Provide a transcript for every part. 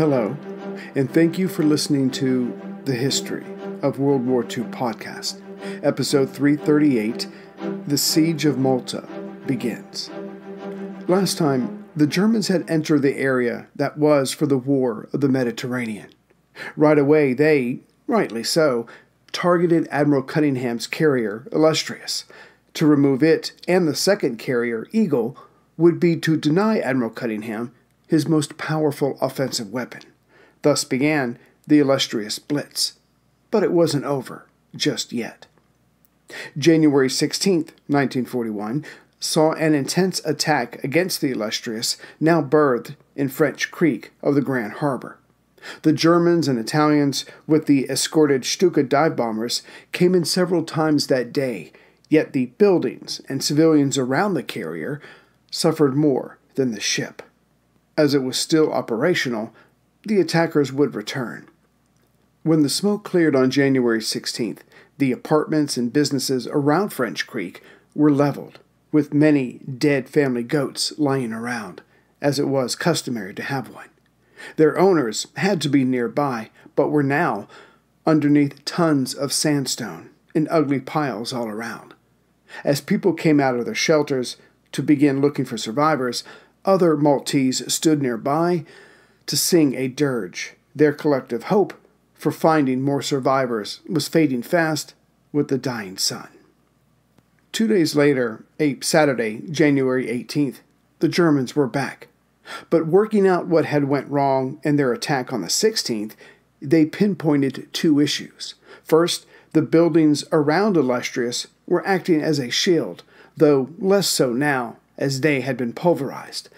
Hello, and thank you for listening to The History of World War II podcast, episode 338 The Siege of Malta begins. Last time, the Germans had entered the area that was for the War of the Mediterranean. Right away, they, rightly so, targeted Admiral Cunningham's carrier, Illustrious. To remove it and the second carrier, Eagle, would be to deny Admiral Cunningham his most powerful offensive weapon. Thus began the illustrious Blitz. But it wasn't over just yet. January 16, 1941, saw an intense attack against the illustrious, now berthed in French Creek of the Grand Harbor. The Germans and Italians, with the escorted Stuka dive bombers, came in several times that day, yet the buildings and civilians around the carrier suffered more than the ship. As it was still operational, the attackers would return. When the smoke cleared on January 16th, the apartments and businesses around French Creek were leveled, with many dead family goats lying around, as it was customary to have one. Their owners had to be nearby, but were now underneath tons of sandstone in ugly piles all around. As people came out of their shelters to begin looking for survivors, other Maltese stood nearby to sing a dirge. Their collective hope for finding more survivors was fading fast with the dying sun. Two days later, a Saturday, January 18th, the Germans were back. But working out what had went wrong in their attack on the 16th, they pinpointed two issues. First, the buildings around Illustrious were acting as a shield, though less so now, as they had been pulverized.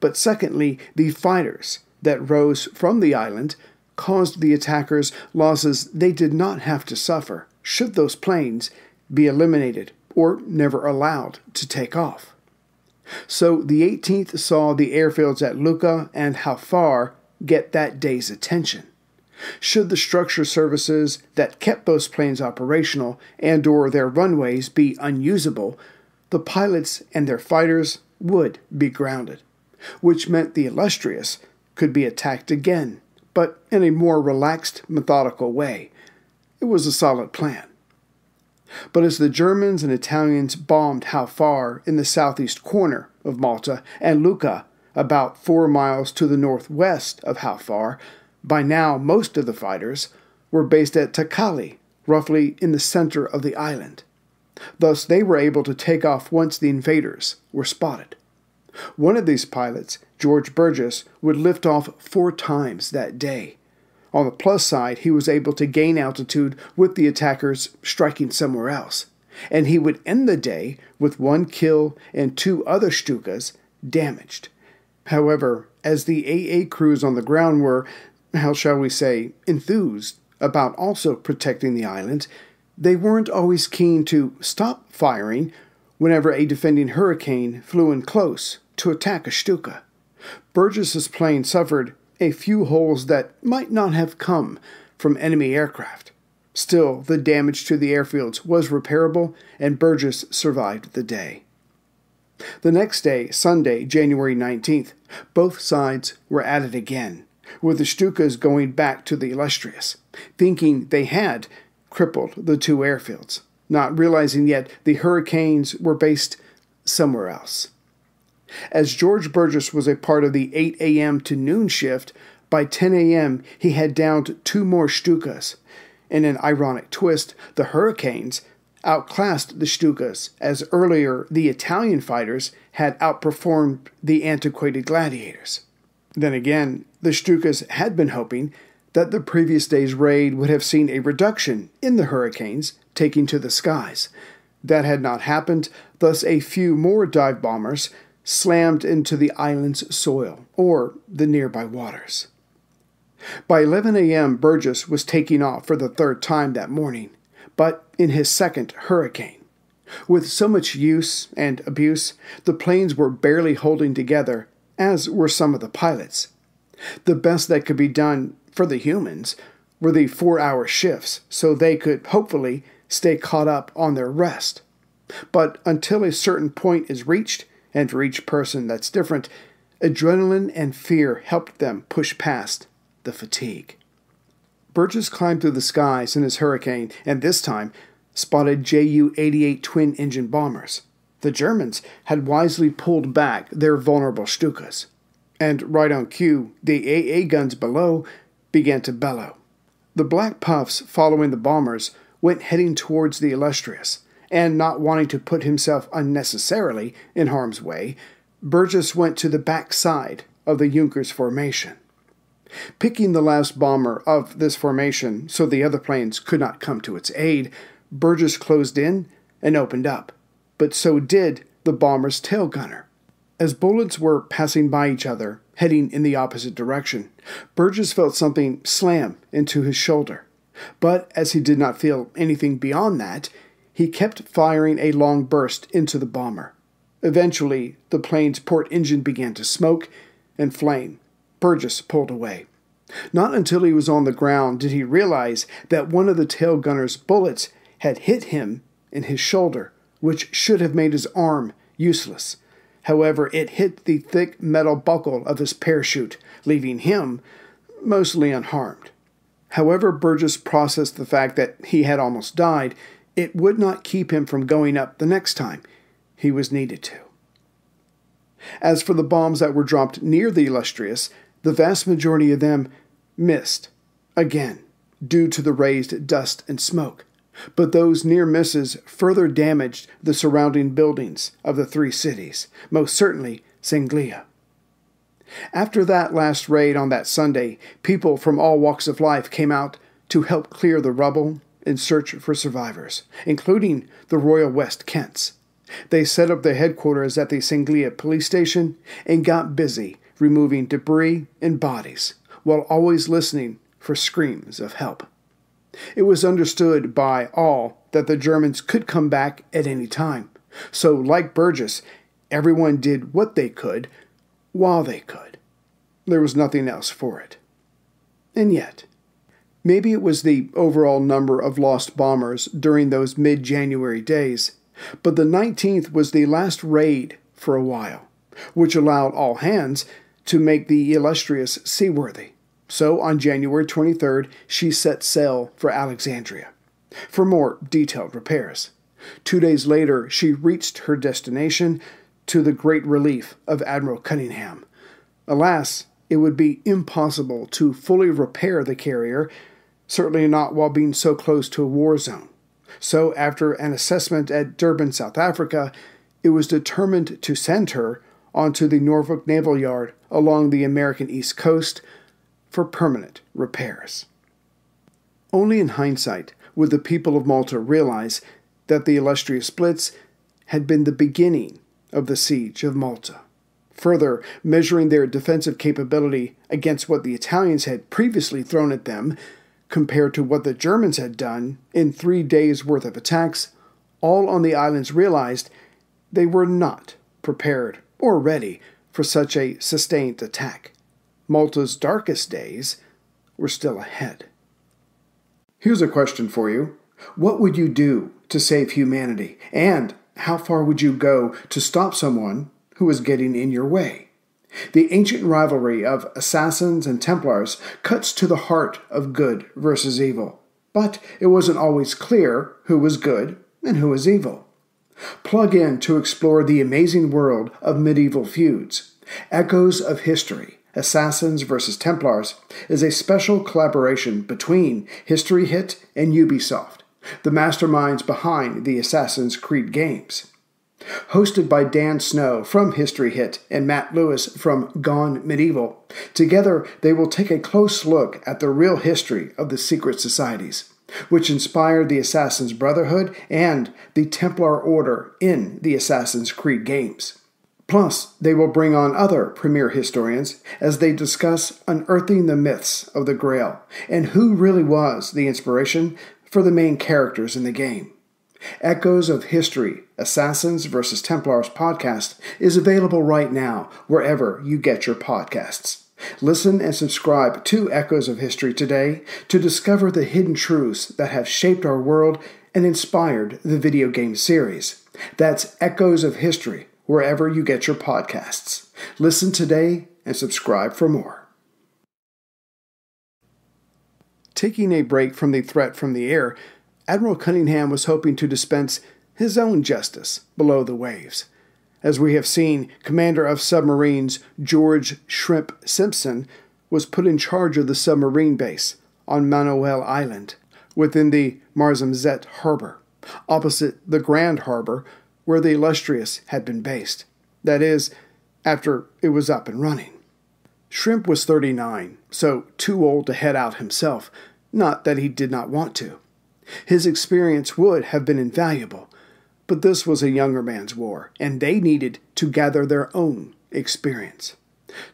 But secondly, the fighters that rose from the island caused the attackers losses they did not have to suffer should those planes be eliminated or never allowed to take off. So the 18th saw the airfields at Luqa and Hal Far get that day's attention. Should the structure services that kept those planes operational and or their runways be unusable, the pilots and their fighters would be grounded, which meant the illustrious could be attacked again, but in a more relaxed, methodical way. It was a solid plan. But as the Germans and Italians bombed Hal Far in the southeast corner of Malta and Luqa, about four miles to the northwest of Hal Far, by now most of the fighters were based at Takali, roughly in the center of the island. Thus, they were able to take off once the invaders were spotted. One of these pilots, George Burgess, would lift off four times that day. On the plus side, he was able to gain altitude with the attackers striking somewhere else, and he would end the day with one kill and two other Stukas damaged. However, as the AA crews on the ground were, how shall we say, enthused about also protecting the island, they weren't always keen to stop firing whenever a defending hurricane flew in close to attack a Stuka. Burgess's plane suffered a few holes that might not have come from enemy aircraft. Still, the damage to the airfields was repairable, and Burgess survived the day. The next day, Sunday, January 19th, both sides were at it again, with the Stukas going back to the illustrious, thinking they had crippled the two airfields, not realizing yet the hurricanes were based somewhere else. As George Burgess was a part of the 8 a.m. to noon shift, by 10 a.m. he had downed two more Stukas. In an ironic twist, the Hurricanes outclassed the Stukas, as earlier the Italian fighters had outperformed the antiquated gladiators. Then again, the Stukas had been hoping that the previous day's raid would have seen a reduction in the Hurricanes taking to the skies. That had not happened, thus, a few more dive bombers slammed into the island's soil or the nearby waters. By 11 a.m., Burgess was taking off for the third time that morning, but in his second hurricane. With so much use and abuse, the planes were barely holding together, as were some of the pilots. The best that could be done for the humans were the four hour shifts, so they could hopefully stay caught up on their rest. But until a certain point is reached, and for each person that's different, adrenaline and fear helped them push past the fatigue. Burgess climbed through the skies in his Hurricane and this time spotted Ju 88 twin engine bombers. The Germans had wisely pulled back their vulnerable Stukas. And right on cue, the AA guns below began to bellow. The black puffs following the bombers went heading towards the illustrious, and not wanting to put himself unnecessarily in harm's way, Burgess went to the back side of the Junkers formation. Picking the last bomber of this formation so the other planes could not come to its aid, Burgess closed in and opened up, but so did the bomber's tail gunner. As bullets were passing by each other, heading in the opposite direction, Burgess felt something slam into his shoulder. But as he did not feel anything beyond that, he kept firing a long burst into the bomber. Eventually, the plane's port engine began to smoke and flame. Burgess pulled away. Not until he was on the ground did he realize that one of the tail gunner's bullets had hit him in his shoulder, which should have made his arm useless. However, it hit the thick metal buckle of his parachute, leaving him mostly unharmed. However, Burgess processed the fact that he had almost died, it would not keep him from going up the next time he was needed to. As for the bombs that were dropped near the illustrious, the vast majority of them missed, again, due to the raised dust and smoke. But those near misses further damaged the surrounding buildings of the three cities, most certainly Senglea. After that last raid on that Sunday, people from all walks of life came out to help clear the rubble in search for survivors, including the Royal West Kents. They set up their headquarters at the Senglea police station and got busy removing debris and bodies, while always listening for screams of help. It was understood by all that the Germans could come back at any time. So, like Burgess, everyone did what they could while they could. There was nothing else for it. And yet, maybe it was the overall number of lost bombers during those mid January days, but the 19th was the last raid for a while, which allowed all hands to make the illustrious seaworthy. So on January 23rd, she set sail for Alexandria for more detailed repairs. Two days later, she reached her destination to the great relief of Admiral Cunningham. Alas, it would be impossible to fully repair the carrier, certainly not while being so close to a war zone. So, after an assessment at Durban, South Africa, it was determined to send her onto the Norfolk Naval Yard along the American East Coast for permanent repairs. Only in hindsight would the people of Malta realize that the illustrious Blitz had been the beginning of the siege of Malta. Further, measuring their defensive capability against what the Italians had previously thrown at them, compared to what the Germans had done in three days' worth of attacks, all on the islands realized they were not prepared or ready for such a sustained attack. Malta's darkest days were still ahead. Here's a question for you What would you do to save humanity? And how far would you go to stop someone who is getting in your way? The ancient rivalry of assassins and Templars cuts to the heart of good versus evil, but it wasn't always clear who was good and who was evil. Plug in to explore the amazing world of medieval feuds, echoes of history, Assassins vs. Templars is a special collaboration between History Hit and Ubisoft, the masterminds behind the Assassin's Creed games. Hosted by Dan Snow from History Hit and Matt Lewis from Gone Medieval, together they will take a close look at the real history of the secret societies, which inspired the Assassin's Brotherhood and the Templar Order in the Assassin's Creed games. Plus, they will bring on other premier historians as they discuss unearthing the myths of the Grail and who really was the inspiration for the main characters in the game. Echoes of History Assassins vs. Templars podcast is available right now wherever you get your podcasts. Listen and subscribe to Echoes of History today to discover the hidden truths that have shaped our world and inspired the video game series. That's Echoes of History wherever you get your podcasts. Listen today and subscribe for more. Taking a break from the threat from the air, Admiral Cunningham was hoping to dispense his own justice below the waves. As we have seen, Commander of Submarines George Shrimp Simpson was put in charge of the submarine base on Manoel Island within the Marsamxett Harbor, opposite the Grand Harbor where the Illustrious had been based. That is, after it was up and running. Shrimp was 39, so too old to head out himself, not that he did not want to. His experience would have been invaluable, but this was a younger man's war, and they needed to gather their own experience.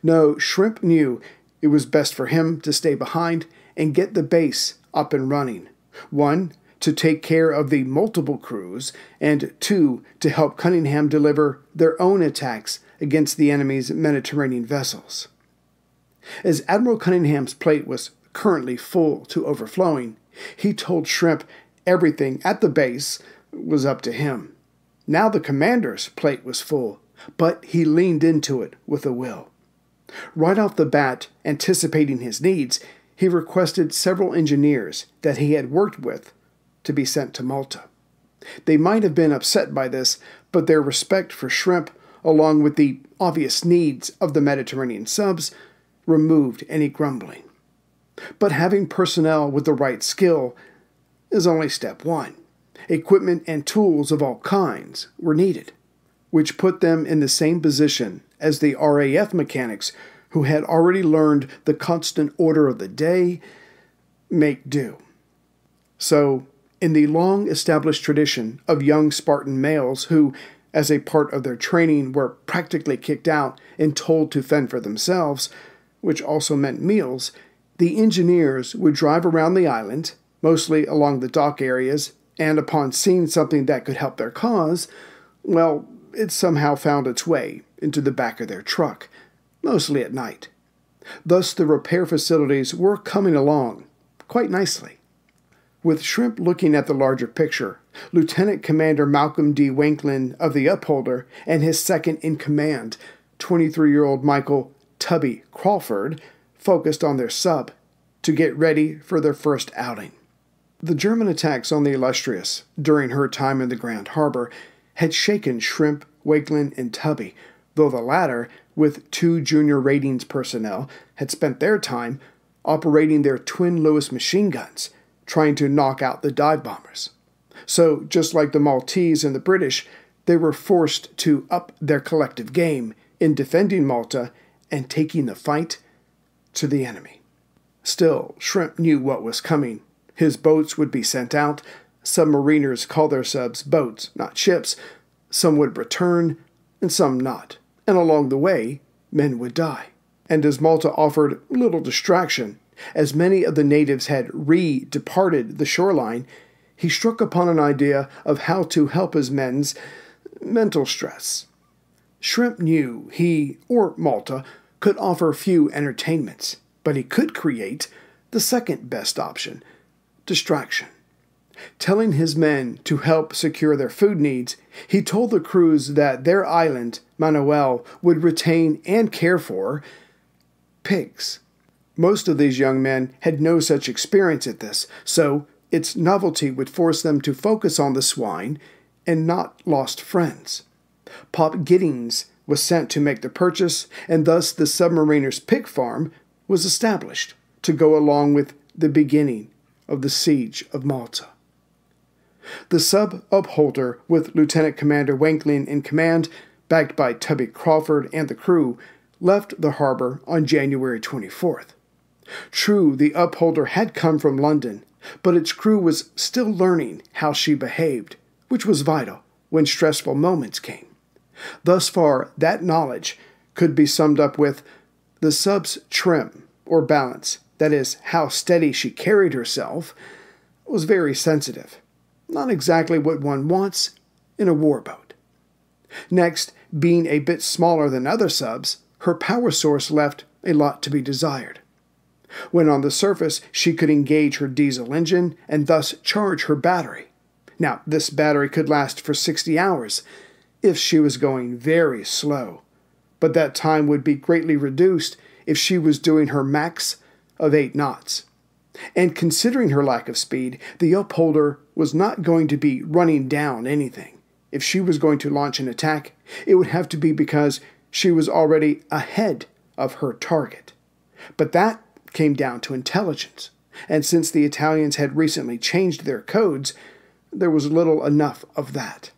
No, Shrimp knew it was best for him to stay behind and get the base up and running. One, to take care of the multiple crews, and two, to help Cunningham deliver their own attacks against the enemy's Mediterranean vessels. As Admiral Cunningham's plate was currently full to overflowing, he told Shrimp everything at the base was up to him. Now the commander's plate was full, but he leaned into it with a will. Right off the bat, anticipating his needs, he requested several engineers that he had worked with to be sent to Malta. They might have been upset by this, but their respect for shrimp, along with the obvious needs of the Mediterranean subs, removed any grumbling. But having personnel with the right skill is only step one. Equipment and tools of all kinds were needed, which put them in the same position as the RAF mechanics who had already learned the constant order of the day make do. So, in the long established tradition of young Spartan males who, as a part of their training, were practically kicked out and told to fend for themselves, which also meant meals, the engineers would drive around the island, mostly along the dock areas, and upon seeing something that could help their cause, well, it somehow found its way into the back of their truck, mostly at night. Thus, the repair facilities were coming along quite nicely. With Shrimp looking at the larger picture, Lieutenant Commander Malcolm D. Wanklyn of the Upholder and his second in command, 23 year old Michael Tubby Crawford, focused on their sub to get ready for their first outing. The German attacks on the Illustrious during her time in the Grand Harbor had shaken Shrimp, Wanklyn, and Tubby, though the latter, with two junior ratings personnel, had spent their time operating their twin Lewis machine guns trying to knock out the dive bombers. So, just like the Maltese and the British, they were forced to up their collective game in defending Malta and taking the fight to the enemy. Still, Shrimp knew what was coming. His boats would be sent out. Submariners call their subs boats, not ships. Some would return, and some not. And along the way, men would die. And as Malta offered little distraction, as many of the natives had re departed the shoreline, he struck upon an idea of how to help his men's mental stress. Shrimp knew he, or Malta, could offer few entertainments, but he could create the second best option distraction. Telling his men to help secure their food needs, he told the crews that their island, Manoel, would retain and care for pigs. Most of these young men had no such experience at this, so its novelty would force them to focus on the swine and not lost friends. Pop Giddings was sent to make the purchase, and thus the submariner's pig farm was established to go along with the beginning of the siege of Malta. The sub upholder, with Lieutenant Commander Wanklyn in command, backed by Tubby Crawford and the crew, left the harbor on January 24th. True, the upholder had come from London, but its crew was still learning how she behaved, which was vital when stressful moments came. Thus far, that knowledge could be summed up with the sub's trim, or balance, that is, how steady she carried herself, was very sensitive. Not exactly what one wants in a warboat. Next, being a bit smaller than other subs, her power source left a lot to be desired. When on the surface, she could engage her diesel engine and thus charge her battery. Now, this battery could last for 60 hours if she was going very slow, but that time would be greatly reduced if she was doing her max of 8 knots. And considering her lack of speed, the upholder was not going to be running down anything. If she was going to launch an attack, it would have to be because she was already ahead of her target. But that came down to intelligence, and since the Italians had recently changed their codes, there was little enough of that.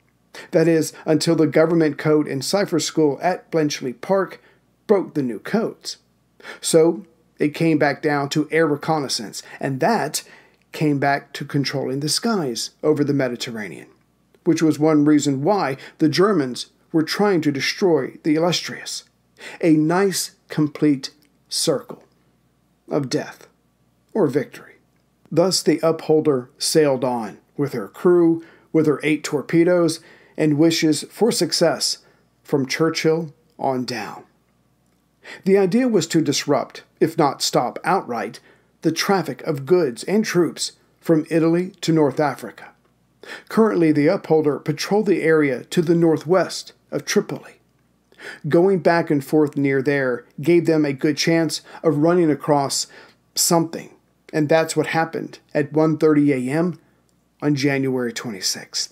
That is, until the government code and cipher school at Bletchley Park broke the new codes. So it came back down to air reconnaissance, and that came back to controlling the skies over the Mediterranean, which was one reason why the Germans were trying to destroy the illustrious. A nice, complete circle of death or victory. Thus the upholder sailed on with her crew, with her eight torpedoes, and wishes for success from Churchill on down. The idea was to disrupt, if not stop outright, the traffic of goods and troops from Italy to North Africa. Currently, the upholder patrolled the area to the northwest of Tripoli. Going back and forth near there gave them a good chance of running across something, and that's what happened at 1:30 a.m. on January 26th.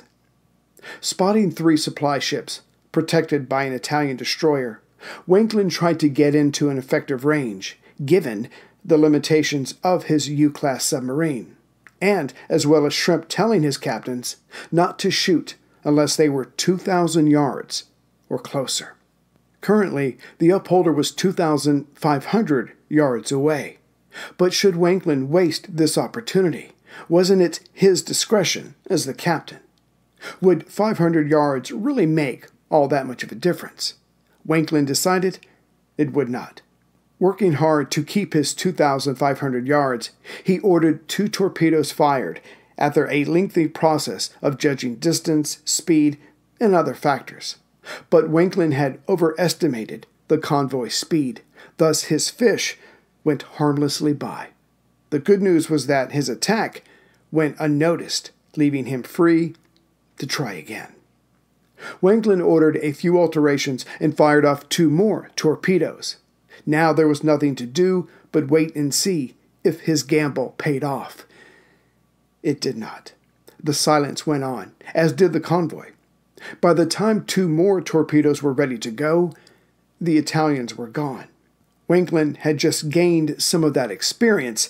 Spotting three supply ships protected by an Italian destroyer, Wanklyn tried to get into an effective range, given the limitations of his U class submarine, and as well as Shrimp telling his captains not to shoot unless they were 2,000 yards or closer. Currently, the upholder was 2,500 yards away. But should Wanklyn waste this opportunity? Wasn't it his discretion as the captain? Would 500 yards really make all that much of a difference? Wanklyn decided it would not. Working hard to keep his 2,500 yards, he ordered two torpedoes fired after a lengthy process of judging distance, speed, and other factors. But Wanklyn had overestimated the convoy's speed, thus, his fish went harmlessly by. The good news was that his attack went unnoticed, leaving him free to try again. Wanklyn ordered a few alterations and fired off two more torpedoes. Now there was nothing to do but wait and see if his gamble paid off. It did not. The silence went on, as did the convoy. By the time two more torpedoes were ready to go, the Italians were gone. Wanklyn had just gained some of that experience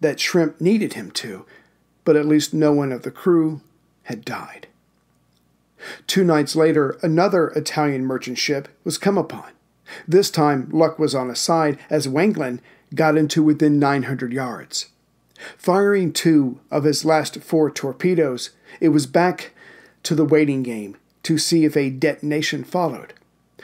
that Shrimp needed him to, but at least no one of the crew had died. Two nights later, another Italian merchant ship was come upon. This time, luck was on his side as Wanklyn got into within 900 yards. Firing two of his last four torpedoes, it was back to the waiting game to see if a detonation followed.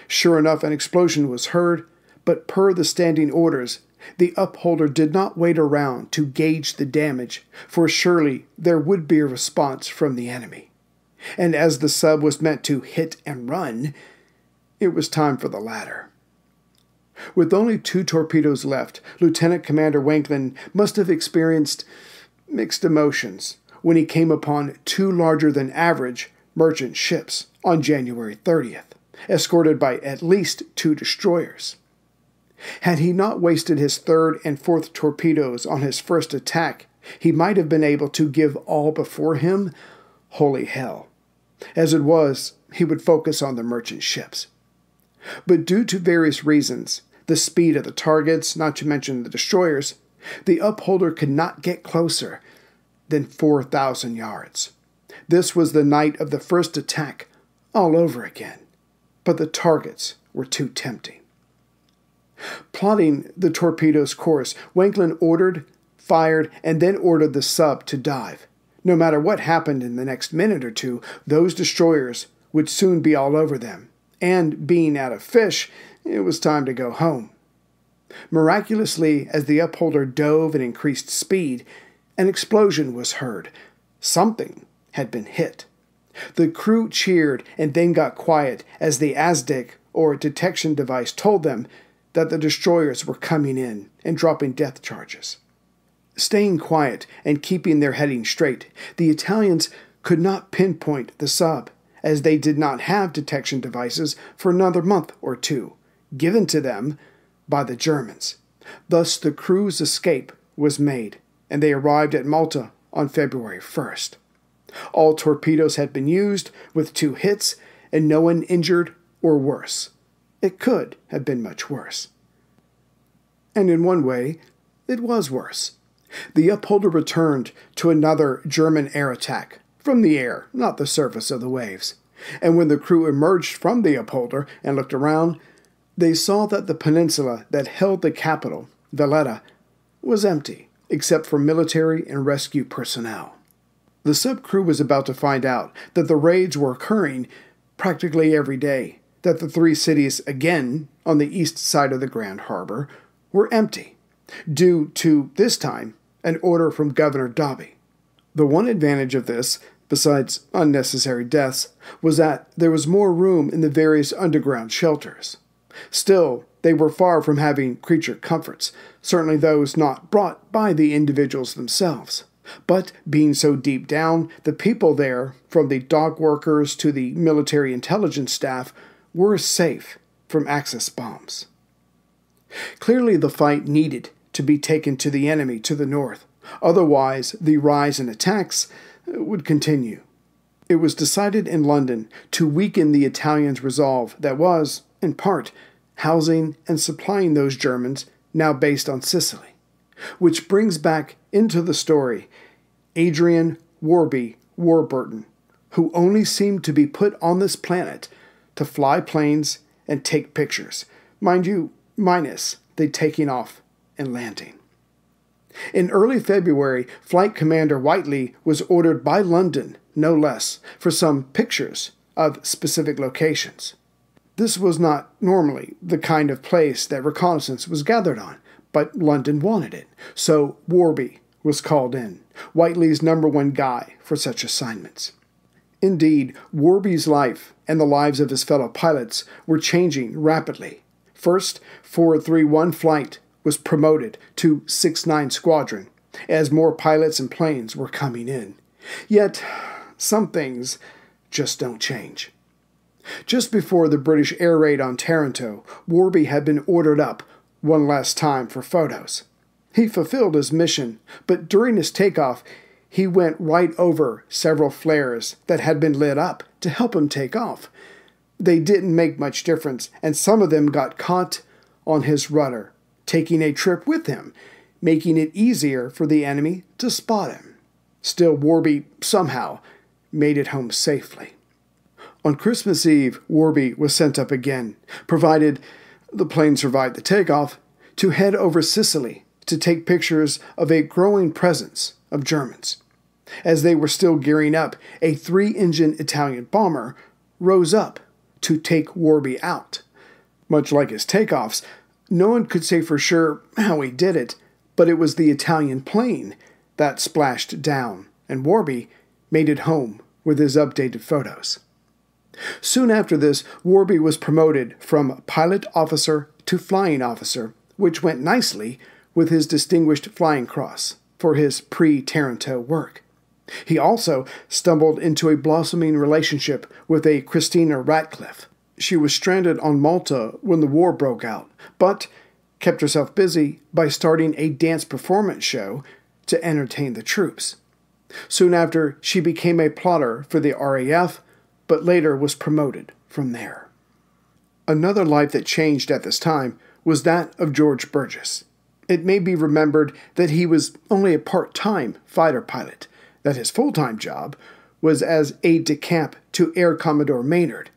Sure enough, an explosion was heard, but per the standing orders, the upholder did not wait around to gauge the damage, for surely there would be a response from the enemy. And as the sub was meant to hit and run, it was time for the latter. With only two torpedoes left, Lieutenant Commander Wanklyn must have experienced mixed emotions when he came upon two larger than average merchant ships on January 30th, escorted by at least two destroyers. Had he not wasted his third and fourth torpedoes on his first attack, he might have been able to give all before him holy hell. As it was, he would focus on the merchant ships. But due to various reasons, the speed of the targets, not to mention the destroyers, the upholder could not get closer than 4,000 yards. This was the night of the first attack all over again, but the targets were too tempting. Plotting the torpedo's course, Wanklyn ordered, fired, and then ordered the sub to dive. No matter what happened in the next minute or two, those destroyers would soon be all over them, and being out of fish, it was time to go home. Miraculously, as the upholder dove and increased speed, an explosion was heard. Something had been hit. The crew cheered and then got quiet as the ASDIC, or detection device, told them that the destroyers were coming in and dropping depth charges. Staying quiet and keeping their heading straight, the Italians could not pinpoint the sub, as they did not have detection devices for another month or two, given to them by the Germans. Thus, the crew's escape was made and they arrived at Malta on February 1st. All torpedoes had been used, with two hits, and no one injured or worse. It could have been much worse. And in one way, it was worse. The upholder returned to another German air attack, from the air, not the surface of the waves. And when the crew emerged from the upholder and looked around, they saw that the peninsula that held the capital, Valletta, was empty, except for military and rescue personnel. The subcrew was about to find out that the raids were occurring practically every day, that the three cities, again on the east side of the Grand Harbor, were empty, due to, this time, an order from Governor Dobbie. The one advantage of this, besides unnecessary deaths, was that there was more room in the various underground shelters. Still, they were far from having creature comforts, certainly those not brought by the individuals themselves. But being so deep down, the people there, from the dock workers to the military intelligence staff, were safe from Axis bombs. Clearly, the fight needed to be taken to the enemy to the north. Otherwise, the rise in attacks uh, would continue. It was decided in London to weaken the Italians' resolve that was, in part, housing and supplying those Germans now based on Sicily. Which brings back into the story Adrian Warby Warburton, who only seemed to be put on this planet to fly planes and take pictures. Mind you, minus the taking off and landing. In early February, Flight Commander Whiteley was ordered by London, no less, for some pictures of specific locations. This was not normally the kind of place that reconnaissance was gathered on, but London wanted it, so Warby was called in, Whiteley's number one guy for such assignments. Indeed, Warby's life and the lives of his fellow pilots were changing rapidly. First, 431 Flight was promoted to 69 Squadron as more pilots and planes were coming in. Yet, some things just don't change. Just before the British air raid on Taranto, Warby had been ordered up one last time for photos. He fulfilled his mission, but during his takeoff, he went right over several flares that had been lit up to help him take off. They didn't make much difference, and some of them got caught on his rudder, taking a trip with him, making it easier for the enemy to spot him. Still, Warby somehow made it home safely. On Christmas Eve, Warby was sent up again, provided the plane survived the takeoff, to head over Sicily to take pictures of a growing presence of Germans. As they were still gearing up, a three engine Italian bomber rose up to take Warby out. Much like his takeoffs, no one could say for sure how he did it, but it was the Italian plane that splashed down, and Warby made it home with his updated photos. Soon after this, Warby was promoted from pilot officer to flying officer, which went nicely with his Distinguished Flying Cross for his pre Taranto work. He also stumbled into a blossoming relationship with a Christina Ratcliffe. She was stranded on Malta when the war broke out, but kept herself busy by starting a dance performance show to entertain the troops. Soon after, she became a plotter for the RAF, but later was promoted from there. Another life that changed at this time was that of George Burgess. It may be remembered that he was only a part time fighter pilot, that his full time job was as aide de camp to Air Commodore Maynard,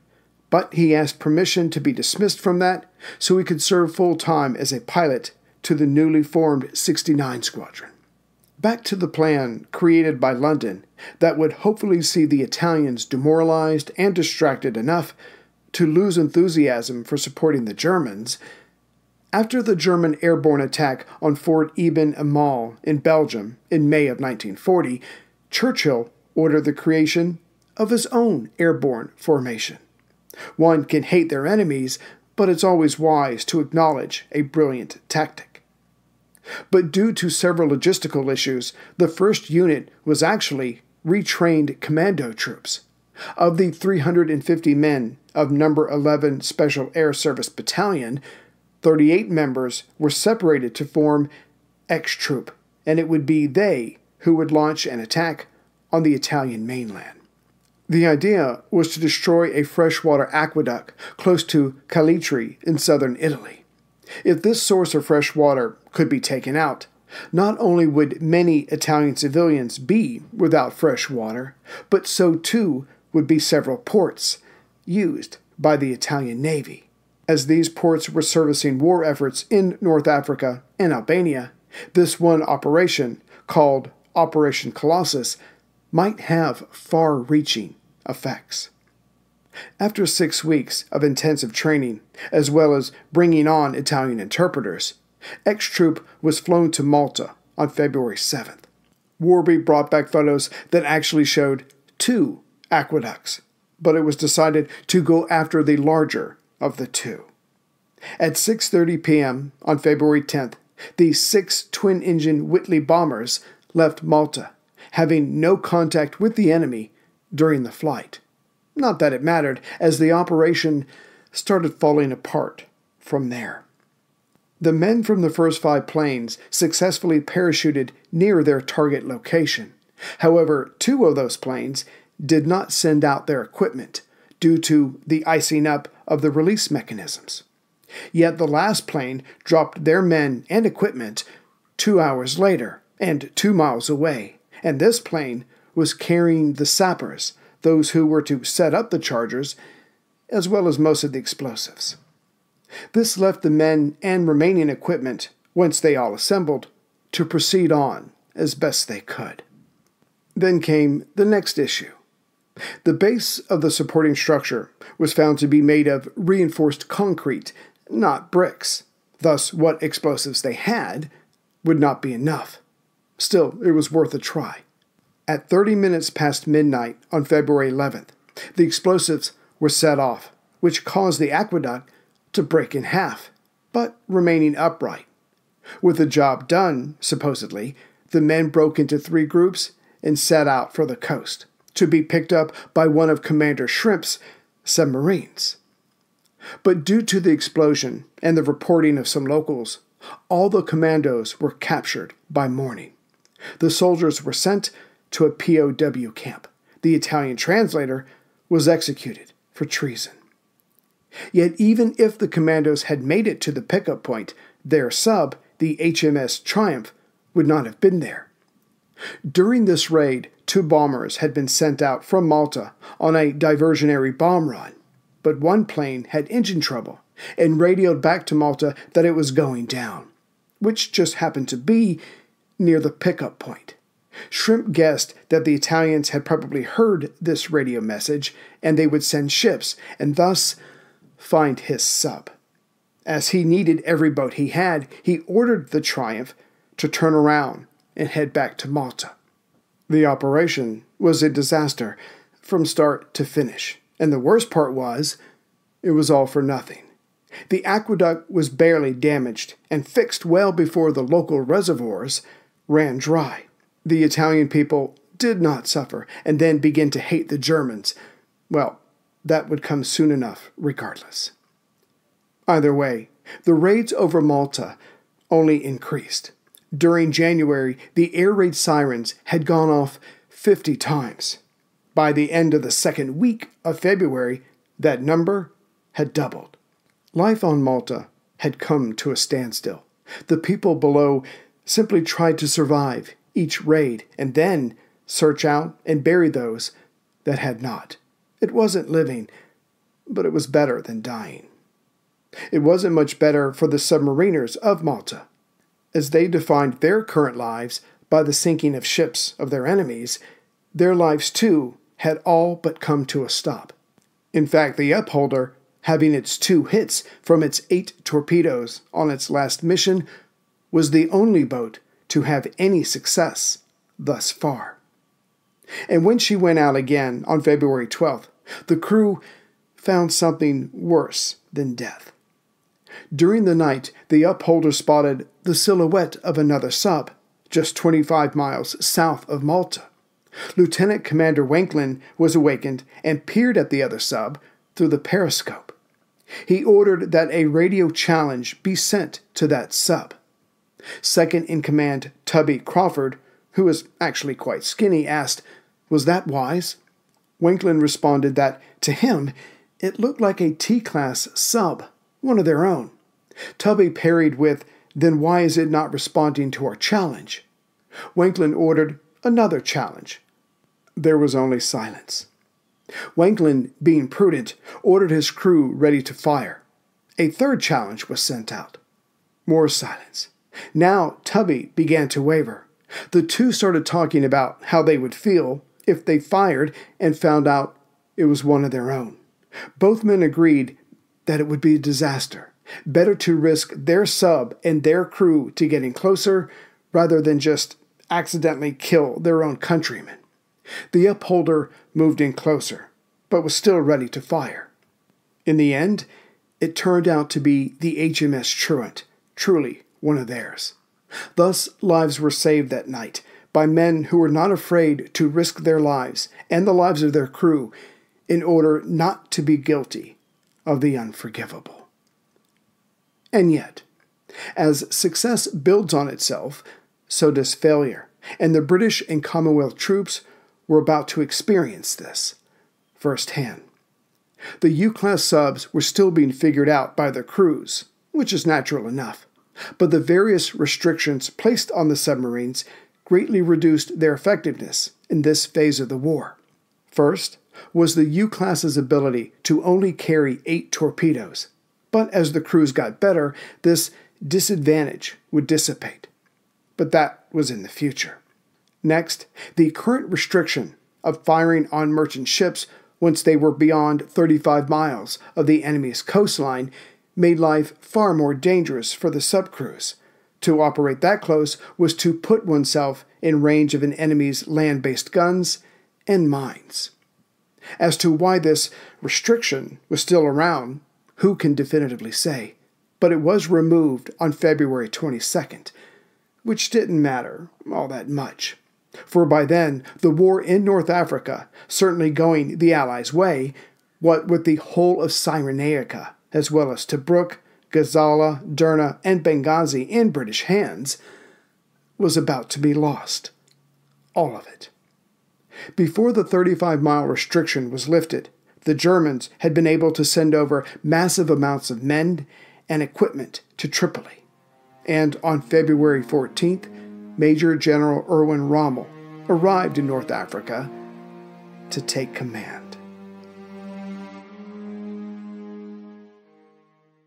but he asked permission to be dismissed from that so he could serve full time as a pilot to the newly formed 69 Squadron. Back to the plan created by London that would hopefully see the Italians demoralized and distracted enough to lose enthusiasm for supporting the Germans after the German airborne attack on Fort Eben-Emael in Belgium in May of 1940, Churchill ordered the creation of his own airborne formation. One can hate their enemies, but it's always wise to acknowledge a brilliant tactic. But due to several logistical issues, the first unit was actually retrained commando troops. Of the 350 men of Number 11 Special Air Service Battalion, 38 members were separated to form X Troop and it would be they who would launch an attack on the Italian mainland. The idea was to destroy a freshwater aqueduct close to Calitri in southern Italy. If this source of fresh water could be taken out, not only would many Italian civilians be without fresh water, but so too would be several ports used by the Italian Navy. As these ports were servicing war efforts in North Africa and Albania, this one operation, called Operation Colossus, might have far reaching effects. After six weeks of intensive training, as well as bringing on Italian interpreters, X Troop was flown to Malta on February 7th. Warby brought back photos that actually showed two aqueducts, but it was decided to go after the larger of the two. At 6:30 p.m. on February 10th, the six twin-engine Whitley bombers left Malta, having no contact with the enemy during the flight. Not that it mattered, as the operation started falling apart from there. The men from the first five planes successfully parachuted near their target location. However, two of those planes did not send out their equipment due to the icing up of the release mechanisms. Yet the last plane dropped their men and equipment two hours later and two miles away, and this plane was carrying the sappers, those who were to set up the chargers, as well as most of the explosives. This left the men and remaining equipment, once they all assembled, to proceed on as best they could. Then came the next issue. The base of the supporting structure was found to be made of reinforced concrete, not bricks. Thus, what explosives they had would not be enough. Still, it was worth a try. At 30 minutes past midnight on February 11th, the explosives were set off, which caused the aqueduct to break in half, but remaining upright. With the job done, supposedly, the men broke into three groups and set out for the coast, to be picked up by one of Commander Shrimp's submarines. But due to the explosion and the reporting of some locals, all the commandos were captured by morning. The soldiers were sent to a POW camp. The Italian translator was executed for treason. Yet, even if the commandos had made it to the pickup point, their sub, the HMS Triumph, would not have been there. During this raid, two bombers had been sent out from Malta on a diversionary bomb run, but one plane had engine trouble and radioed back to Malta that it was going down, which just happened to be near the pickup point. Shrimp guessed that the Italians had probably heard this radio message and they would send ships and thus find his sub. As he needed every boat he had, he ordered the Triumph to turn around and head back to Malta. The operation was a disaster from start to finish, and the worst part was it was all for nothing. The aqueduct was barely damaged and fixed well before the local reservoirs ran dry. The Italian people did not suffer and then begin to hate the Germans. Well, that would come soon enough, regardless. Either way, the raids over Malta only increased. During January, the air raid sirens had gone off 50 times. By the end of the second week of February, that number had doubled. Life on Malta had come to a standstill. The people below simply tried to survive each raid and then search out and bury those that had not. It wasn't living, but it was better than dying. It wasn't much better for the submariners of Malta, as they defined their current lives by the sinking of ships of their enemies. Their lives, too, had all but come to a stop. In fact, the Upholder, having its two hits from its eight torpedoes on its last mission, was the only boat to have any success thus far. And when she went out again on February 12th, the crew found something worse than death. During the night, the upholder spotted the silhouette of another sub, just 25 miles south of Malta. Lieutenant Commander Wanklyn was awakened and peered at the other sub through the periscope. He ordered that a radio challenge be sent to that sub. Second in command, Tubby Crawford, who was actually quite skinny, asked, Was that wise? Wanklyn responded that, to him, it looked like a T class sub, one of their own. Tubby parried with, Then why is it not responding to our challenge? Wanklyn ordered another challenge. There was only silence. Wanklyn, being prudent, ordered his crew ready to fire. A third challenge was sent out. More silence. Now Tubby began to waver. The two started talking about how they would feel if they fired and found out it was one of their own. Both men agreed that it would be a disaster. Better to risk their sub and their crew to getting closer rather than just accidentally kill their own countrymen. The upholder moved in closer, but was still ready to fire. In the end, it turned out to be the HMS Truant, truly one of theirs. Thus, lives were saved that night by men who were not afraid to risk their lives and the lives of their crew in order not to be guilty of the unforgivable. And yet, as success builds on itself, so does failure, and the British and Commonwealth troops were about to experience this firsthand. The U class subs were still being figured out by their crews, which is natural enough, but the various restrictions placed on the submarines greatly reduced their effectiveness in this phase of the war. First was the U class's ability to only carry eight torpedoes, but as the crews got better, this disadvantage would dissipate. But that was in the future. Next, the current restriction of firing on merchant ships once they were beyond 35 miles of the enemy's coastline made life far more dangerous for the subcrews. To operate that close was to put oneself in range of an enemy's land based guns and mines. As to why this restriction was still around, who can definitively say? But it was removed on February 22nd, which didn't matter all that much for by then the war in North Africa, certainly going the Allies' way, what with the whole of Cyrenaica, as well as Tobruk, Gazala, Derna, and Benghazi in British hands, was about to be lost. All of it. Before the 35 mile restriction was lifted, the Germans had been able to send over massive amounts of men and equipment to Tripoli. And on February 14th, Major General Erwin Rommel arrived in North Africa to take command.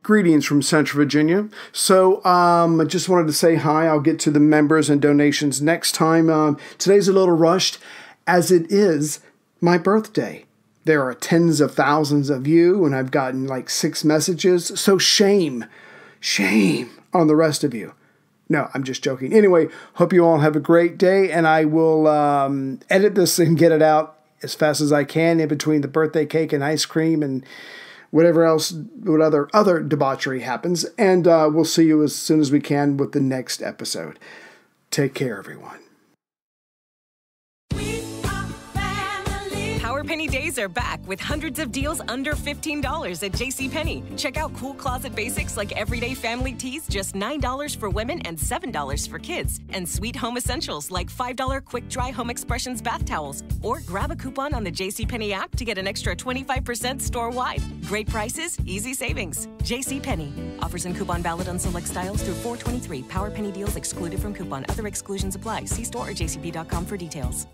Greetings from Central Virginia. So, um, I just wanted to say hi. I'll get to the members and donations next time. Um, today's a little rushed, as it is my birthday. There are tens of thousands of you, and I've gotten like six messages. So, shame, shame on the rest of you. No, I'm just joking. Anyway, hope you all have a great day, and I will um, edit this and get it out as fast as I can in between the birthday cake and ice cream and whatever else, what other other debauchery happens. And uh, we'll see you as soon as we can with the next episode. Take care, everyone. Penny days are back with hundreds of deals under $15 at JCPenney. Check out cool closet basics like everyday family tees, just $9 for women and $7 for kids. And sweet home essentials like $5 quick dry home expressions bath towels. Or grab a coupon on the JCPenney app to get an extra 25% store wide. Great prices, easy savings. JCPenney. Offers and coupon valid on select styles through 423. Power Penny deals excluded from coupon. Other exclusions apply. See store or jcp.com for details.